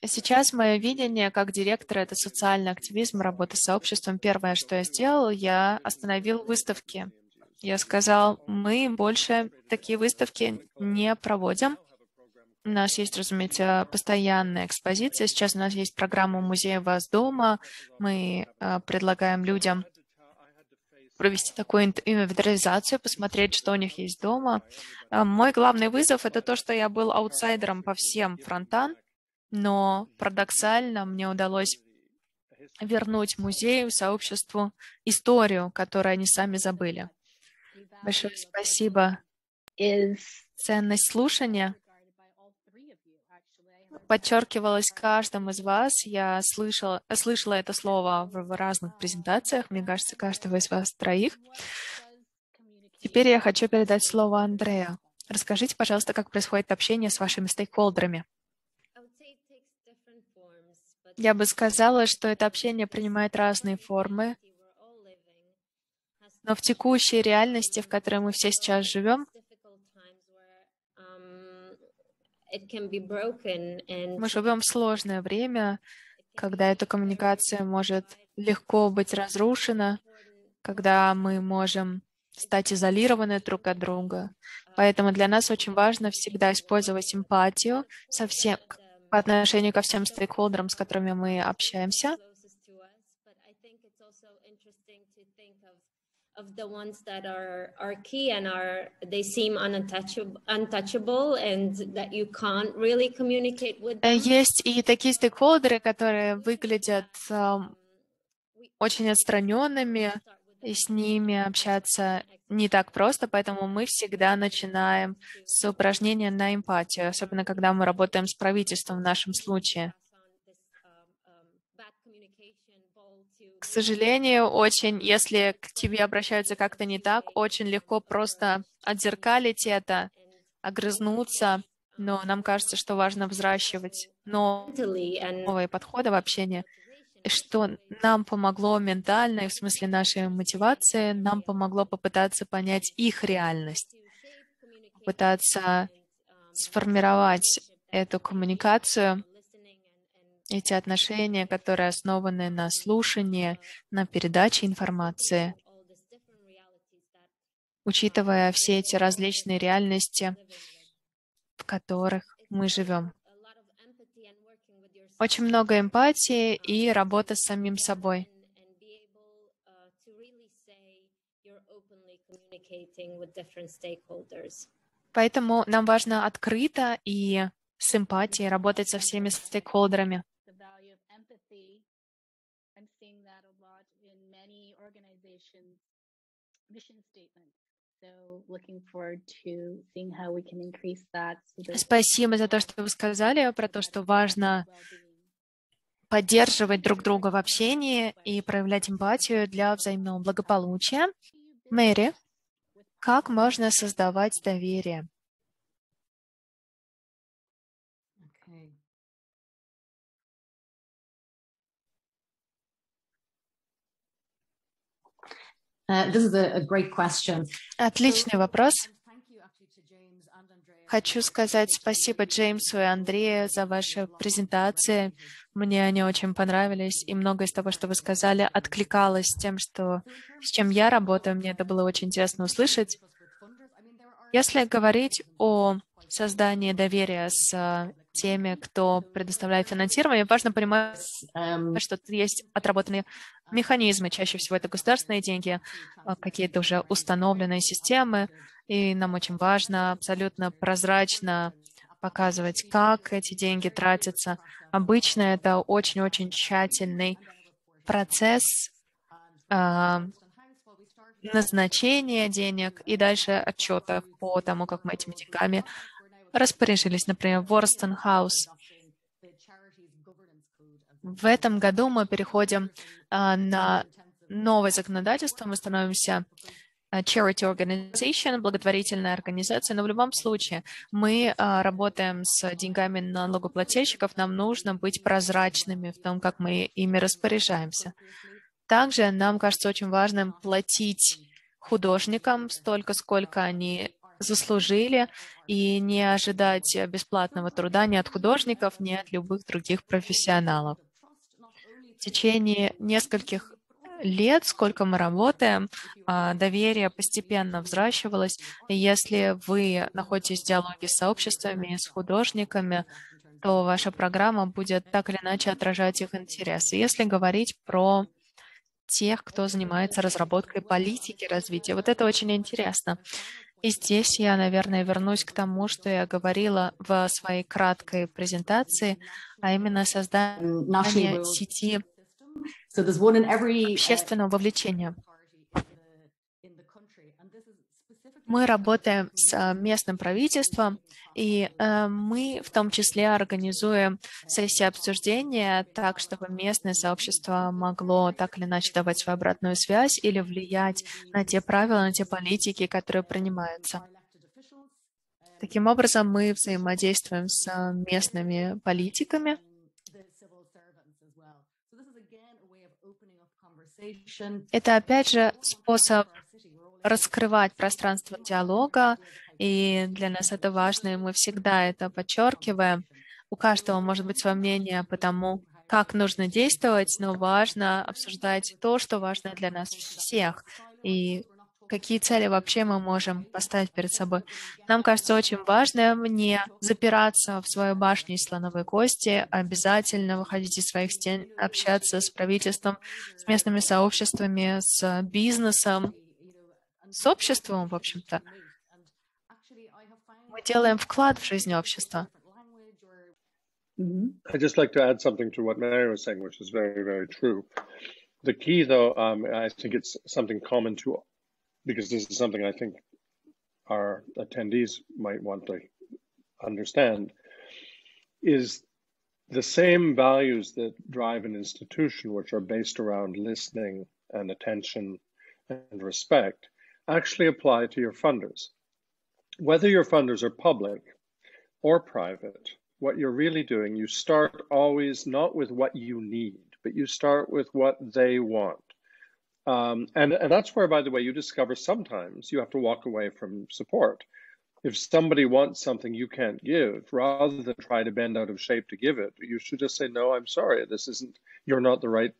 Сейчас мое видение как директора — это социальный активизм, работа с сообществом. Первое, что я сделал, я остановил выставки. Я сказал, мы больше такие выставки не проводим. У нас есть, разумеется, постоянная экспозиция. Сейчас у нас есть программа музея «Вас дома». Мы э, предлагаем людям провести такую инвентаризацию, посмотреть, что у них есть дома. Э, мой главный вызов — это то, что я был аутсайдером по всем фронтам, но парадоксально мне удалось вернуть музею, сообществу историю, которую они сами забыли. Большое спасибо. Ценность слушания подчеркивалось каждым из вас. Я слышала, слышала это слово в разных презентациях, мне кажется, каждого из вас троих. Теперь я хочу передать слово Андрея. Расскажите, пожалуйста, как происходит общение с вашими стейкхолдерами. Я бы сказала, что это общение принимает разные формы, но в текущей реальности, в которой мы все сейчас живем, мы живем в сложное время, когда эта коммуникация может легко быть разрушена, когда мы можем стать изолированы друг от друга. Поэтому для нас очень важно всегда использовать эмпатию со всем, по отношению ко всем стейкхолдерам, с которыми мы общаемся. of the ones that are, are key and are they seem untouchable, untouchable and that you can't really communicate with them. Есть и такие стейкхолдеры, которые выглядят um, очень отстраненными, и с ними общаться не так просто, поэтому мы всегда начинаем с упражнения на эмпатию, особенно когда мы работаем с правительством в нашем случае. К сожалению, очень, если к тебе обращаются как-то не так, очень легко просто отзеркалить это, огрызнуться, но нам кажется, что важно взращивать новые подходы в общении что нам помогло ментально, в смысле нашей мотивации, нам помогло попытаться понять их реальность, попытаться сформировать эту коммуникацию, эти отношения, которые основаны на слушании, на передаче информации, учитывая все эти различные реальности, в которых мы живем. Очень много эмпатии и работа с самим собой. Поэтому нам важно открыто и с эмпатией работать со всеми стейкхолдерами. Спасибо за то, что вы сказали про то, что важно поддерживать друг друга в общении и проявлять эмпатию для взаимного благополучия. Мэри, как можно создавать доверие? Uh, Отличный вопрос. Хочу сказать спасибо Джеймсу и Андрею за ваши презентации. Мне они очень понравились, и многое из того, что вы сказали, откликалось с тем, что, с чем я работаю. Мне это было очень интересно услышать. Если говорить о создании доверия с теми, кто предоставляет финансирование, важно понимать, что тут есть отработанные механизмы. Чаще всего это государственные деньги, э, какие-то уже установленные системы, и нам очень важно абсолютно прозрачно показывать, как эти деньги тратятся. Обычно это очень-очень тщательный процесс э, назначения денег и дальше отчета по тому, как мы этими деньгами распоряжились. Например, Ворстон Хаус. В этом году мы переходим э, на новое законодательство, мы становимся charity organization, благотворительная организация, но в любом случае мы а, работаем с деньгами налогоплательщиков, нам нужно быть прозрачными в том, как мы ими распоряжаемся. Также нам кажется очень важным платить художникам столько, сколько они заслужили, и не ожидать бесплатного труда ни от художников, ни от любых других профессионалов. В течение нескольких лет, сколько мы работаем, а, доверие постепенно взращивалось. И если вы находитесь в диалоге с сообществами, с художниками, то ваша программа будет так или иначе отражать их интересы. Если говорить про тех, кто занимается разработкой политики развития, вот это очень интересно. И здесь я, наверное, вернусь к тому, что я говорила в своей краткой презентации, а именно создание сети общественного вовлечения. Мы работаем с э, местным правительством, и э, мы в том числе организуем сессии обсуждения так, чтобы местное сообщество могло так или иначе давать свою обратную связь или влиять на те правила, на те политики, которые принимаются. Таким образом, мы взаимодействуем с местными политиками. Это, опять же, способ раскрывать пространство диалога, и для нас это важно, и мы всегда это подчеркиваем. У каждого может быть свое мнение по тому, как нужно действовать, но важно обсуждать то, что важно для нас всех, и какие цели вообще мы можем поставить перед собой. Нам кажется очень важным не запираться в свою башню из слоновой кости, обязательно выходить из своих стен, общаться с правительством, с местными сообществами, с бизнесом, с обществом, в общем-то. Мы делаем вклад в жизнь общества. I'd just like to add something to what Mary was saying, which is very, very true. The key, though, um, I think it's something common to, because this is something I think our attendees might want to understand, is the same values that drive an institution, which are based around listening and attention and respect, actually apply to your funders. Whether your funders are public or private, what you're really doing, you start always not with what you need, but you start with what they want. Um, and, and that's where, by the way, you discover sometimes you have to walk away from support. If somebody wants something you can't give, rather than try to bend out of shape to give it, you should just say, no, I'm sorry, this isn't, you're not the right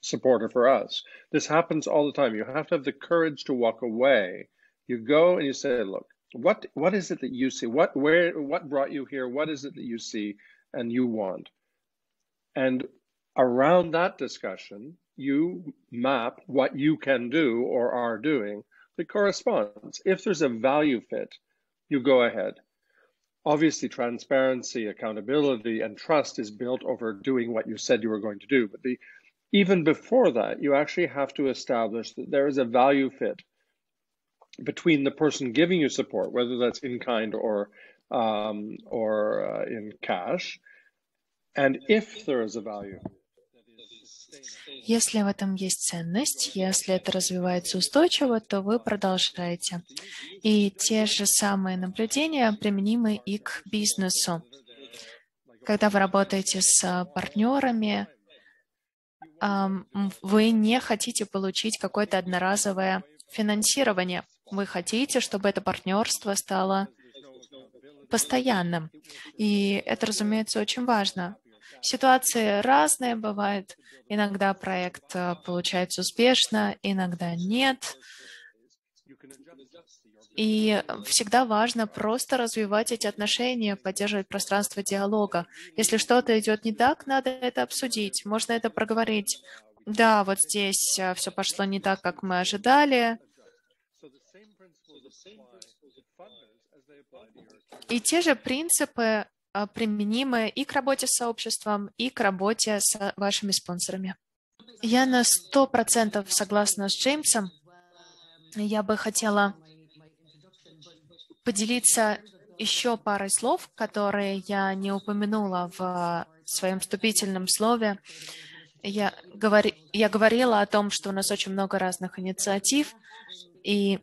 supporter for us. This happens all the time. You have to have the courage to walk away. You go and you say, look, what what is it that you see? What where what brought you here? What is it that you see and you want? And around that discussion, you map what you can do or are doing that corresponds. If there's a value fit, you go ahead. Obviously, transparency, accountability, and trust is built over doing what you said you were going to do. But the even before that, you actually have to establish that there is a value fit between the person giving you support, whether that's in kind or um, or uh, in cash, and if there is a value. Если в этом есть ценность, если это развивается устойчиво, то вы продолжаете. И те же самые наблюдения применимы и к бизнесу. Когда вы работаете с партнерами, вы не хотите получить какое-то одноразовое финансирование. Вы хотите, чтобы это партнерство стало постоянным. И это, разумеется, очень важно. Ситуации разные бывают. Иногда проект э, получается успешно, иногда нет. И всегда важно просто развивать эти отношения, поддерживать пространство диалога. Если что-то идет не так, надо это обсудить, можно это проговорить. Да, вот здесь э, все пошло не так, как мы ожидали. И те же принципы применимы и к работе с сообществом, и к работе с вашими спонсорами. Я на сто процентов согласна с Джеймсом. Я бы хотела поделиться еще парой слов, которые я не упомянула в своем вступительном слове. Я, говори, я говорила о том, что у нас очень много разных инициатив, и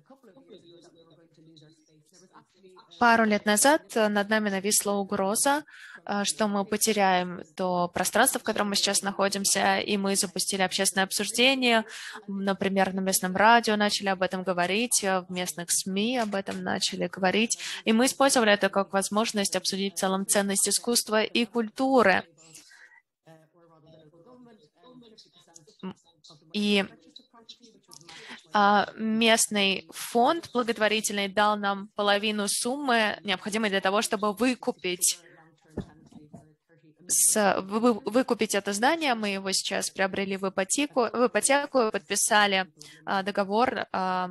Пару лет назад э, над нами нависла угроза, э, что мы потеряем то пространство, в котором мы сейчас находимся, и мы запустили общественное обсуждение. Например, на местном радио начали об этом говорить, э, в местных СМИ об этом начали говорить. И мы использовали это как возможность обсудить в целом ценность искусства и культуры. И местный фонд благотворительный дал нам половину суммы, необходимой для того, чтобы выкупить с, вы, выкупить это здание. Мы его сейчас приобрели в ипотеку, в ипотеку подписали а, договор, а,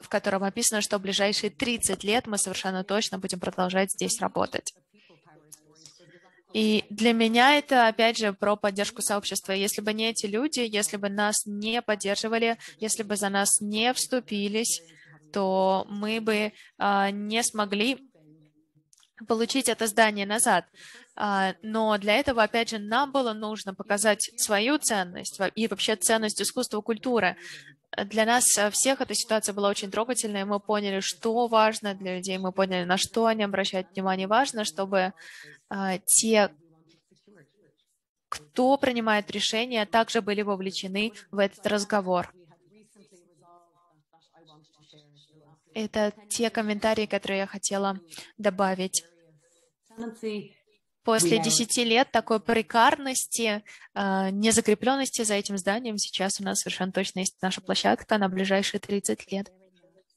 в котором описано, что в ближайшие 30 лет мы совершенно точно будем продолжать здесь работать. И для меня это, опять же, про поддержку сообщества. Если бы не эти люди, если бы нас не поддерживали, если бы за нас не вступились, то мы бы а, не смогли получить это здание назад. А, но для этого, опять же, нам было нужно показать свою ценность и вообще ценность искусства культуры. Для нас всех эта ситуация была очень трогательная. Мы поняли, что важно для людей, мы поняли, на что они обращают внимание. Важно, чтобы а, те, кто принимает решения, также были вовлечены в этот разговор. Это те комментарии, которые я хотела добавить. После десяти лет такой прикарности, а, незакрепленности за этим зданием, сейчас у нас совершенно точно есть наша площадка на ближайшие 30 лет.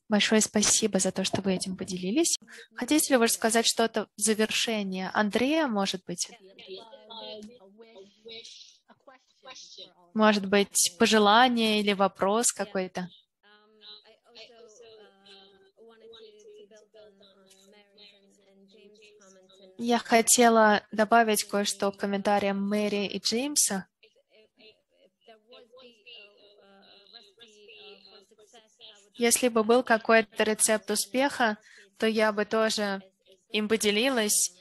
Большое спасибо за то, что вы этим поделились. Хотите ли вы сказать что-то в завершение? Андрея, может быть? Может быть, пожелание или вопрос какой-то? Я хотела добавить кое-что к комментариям Мэри и Джеймса. Если бы был какой-то рецепт успеха, то я бы тоже им поделилась.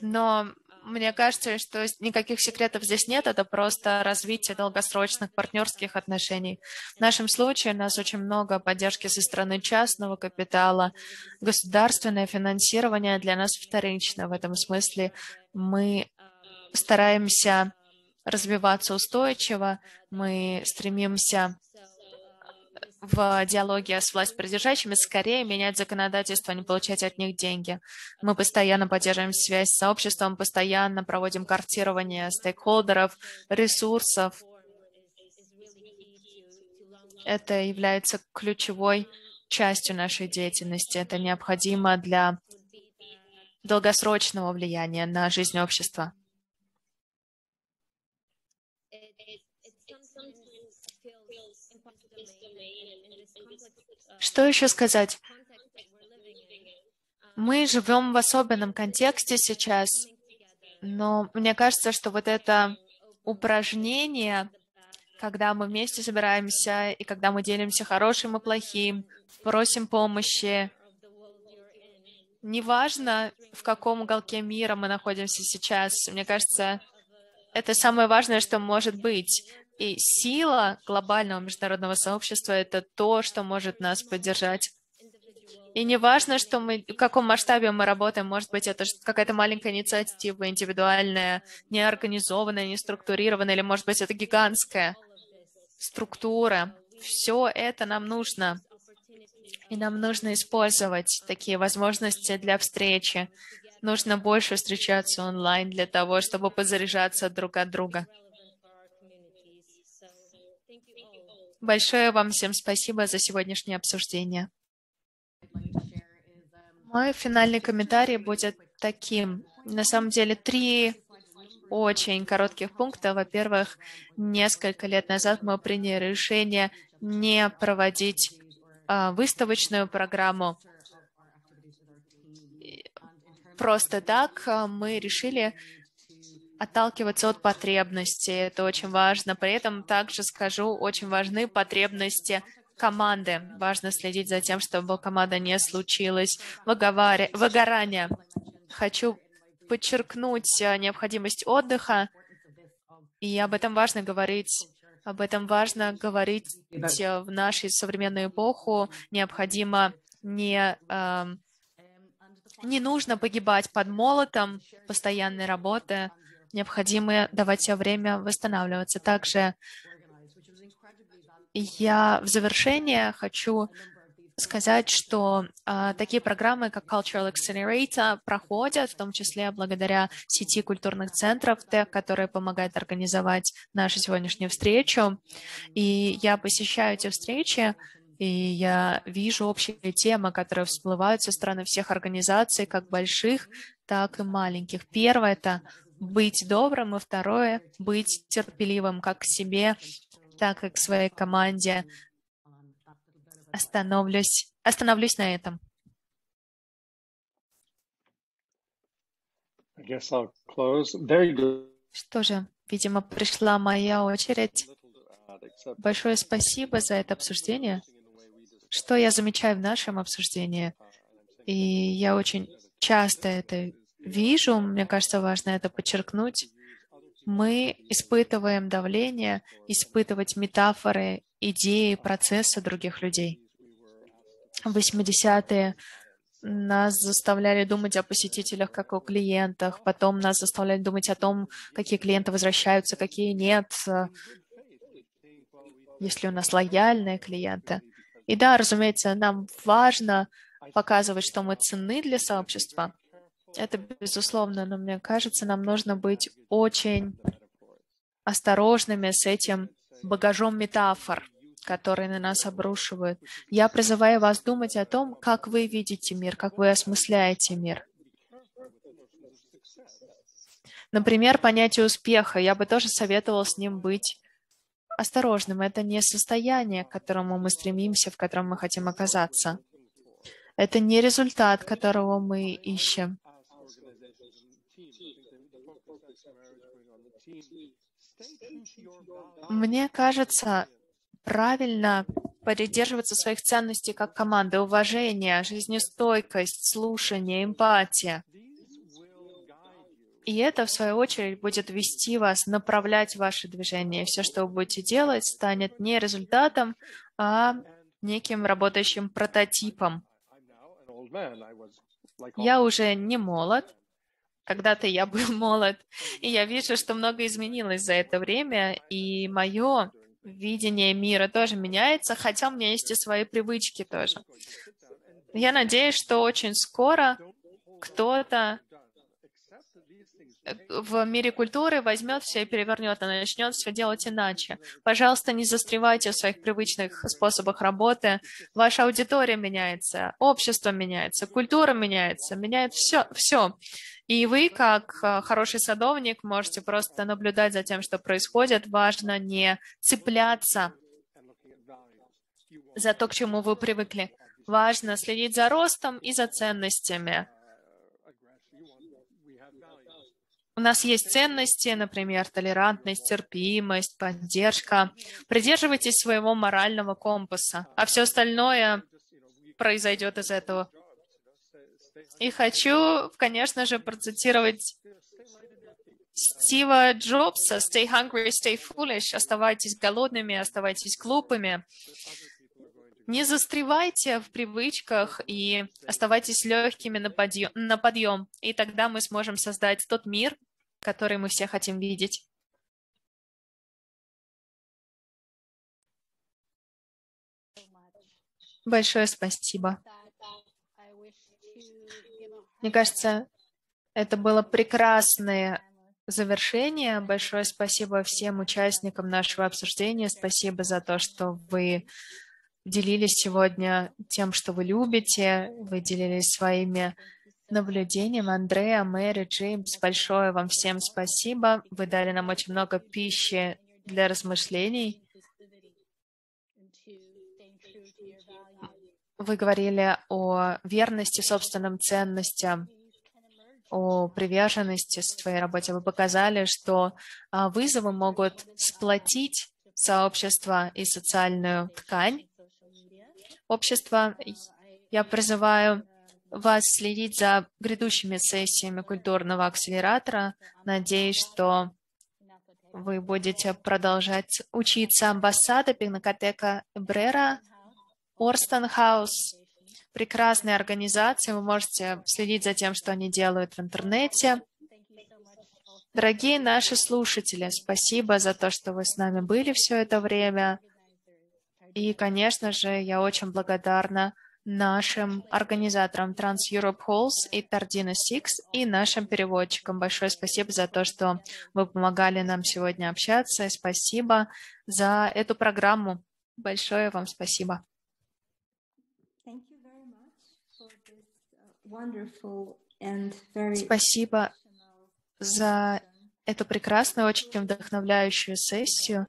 Но мне кажется, что никаких секретов здесь нет, это просто развитие долгосрочных партнерских отношений. В нашем случае у нас очень много поддержки со стороны частного капитала, государственное финансирование для нас вторично. В этом смысле мы стараемся развиваться устойчиво, мы стремимся в диалоге с властью скорее менять законодательство, а не получать от них деньги. Мы постоянно поддерживаем связь с сообществом, постоянно проводим картирование стейкхолдеров, ресурсов. Это является ключевой частью нашей деятельности. Это необходимо для долгосрочного влияния на жизнь общества. Что еще сказать? Мы живем в особенном контексте сейчас, но мне кажется, что вот это упражнение, когда мы вместе собираемся и когда мы делимся хорошим и плохим, просим помощи, неважно, в каком уголке мира мы находимся сейчас, мне кажется, это самое важное, что может быть. И сила глобального международного сообщества – это то, что может нас поддержать. И не важно, что мы, в каком масштабе мы работаем, может быть, это какая-то маленькая инициатива, индивидуальная, неорганизованная, не структурированная, или, может быть, это гигантская структура. Все это нам нужно. И нам нужно использовать такие возможности для встречи. Нужно больше встречаться онлайн для того, чтобы позаряжаться друг от друга. Большое вам всем спасибо за сегодняшнее обсуждение. Мой финальный комментарий будет таким. На самом деле, три очень коротких пункта. Во-первых, несколько лет назад мы приняли решение не проводить а, выставочную программу. Просто так а, мы решили отталкиваться от потребностей. Это очень важно. При этом также скажу, очень важны потребности команды. Важно следить за тем, чтобы команда не случилось выговари... выгорания. Хочу подчеркнуть э, необходимость отдыха, и об этом важно говорить. Об этом важно говорить э, в нашу современную эпоху. Необходимо не, э, не нужно погибать под молотом постоянной работы, необходимо давать себе время восстанавливаться. Также я в завершение хочу сказать, что а, такие программы, как Cultural Accelerator, проходят, в том числе благодаря сети культурных центров ТЭК, которые помогают организовать нашу сегодняшнюю встречу. И я посещаю эти встречи, и я вижу общие темы, которые всплывают со стороны всех организаций, как больших, так и маленьких. Первое – это быть добрым, и второе — быть терпеливым как к себе, так и к своей команде. Остановлюсь, остановлюсь на этом. Что же, видимо, пришла моя очередь. Большое спасибо за это обсуждение. Что я замечаю в нашем обсуждении, и я очень часто это вижу, мне кажется, важно это подчеркнуть, мы испытываем давление, испытывать метафоры, идеи, процессы других людей. В 80-е нас заставляли думать о посетителях как о клиентах, потом нас заставляли думать о том, какие клиенты возвращаются, какие нет, если у нас лояльные клиенты. И да, разумеется, нам важно показывать, что мы ценны для сообщества. Это безусловно, но мне кажется, нам нужно быть очень осторожными с этим багажом метафор, которые на нас обрушивают. Я призываю вас думать о том, как вы видите мир, как вы осмысляете мир. Например, понятие успеха. Я бы тоже советовал с ним быть осторожным. Это не состояние, к которому мы стремимся, в котором мы хотим оказаться. Это не результат, которого мы ищем. Мне кажется, правильно придерживаться своих ценностей как команды, уважение, жизнестойкость, слушание, эмпатия. И это, в свою очередь, будет вести вас, направлять ваши движения. все, что вы будете делать, станет не результатом, а неким работающим прототипом. Я уже не молод, когда-то я был молод, и я вижу, что много изменилось за это время, и мое видение мира тоже меняется, хотя у меня есть и свои привычки тоже. Я надеюсь, что очень скоро кто-то в мире культуры возьмет все и перевернет, и начнет все делать иначе. Пожалуйста, не застревайте в своих привычных способах работы. Ваша аудитория меняется, общество меняется, культура меняется, меняет все, все. И вы, как э, хороший садовник, можете просто наблюдать за тем, что происходит. Важно не цепляться за то, к чему вы привыкли. Важно следить за ростом и за ценностями. У нас есть ценности, например, толерантность, терпимость, поддержка. Придерживайтесь своего морального компаса, а все остальное произойдет из этого. И хочу, конечно же, процитировать Стива Джобса «Stay hungry, stay foolish» «Оставайтесь голодными, оставайтесь глупыми». Не застревайте в привычках и оставайтесь легкими на подъем, на подъем, и тогда мы сможем создать тот мир, который мы все хотим видеть. Большое спасибо. Мне кажется, это было прекрасное завершение. Большое спасибо всем участникам нашего обсуждения. Спасибо за то, что вы делились сегодня тем, что вы любите. Вы делились своими наблюдениями. Андреа, Мэри, Джеймс, большое вам всем спасибо. Вы дали нам очень много пищи для размышлений. Вы говорили о верности собственным ценностям, о приверженности своей работе. Вы показали, что а, вызовы могут сплотить сообщество и социальную ткань. Общество, я призываю вас следить за грядущими сессиями культурного акселератора. Надеюсь, что вы будете продолжать учиться амбассада Пинакотека Брера – Орстон Хаус – прекрасная организация, вы можете следить за тем, что они делают в интернете. Дорогие наши слушатели, спасибо за то, что вы с нами были все это время. И, конечно же, я очень благодарна нашим организаторам Trans Europe Halls и Tardina Six и нашим переводчикам. Большое спасибо за то, что вы помогали нам сегодня общаться. Спасибо за эту программу. Большое вам спасибо. Спасибо за эту прекрасную, очень вдохновляющую сессию.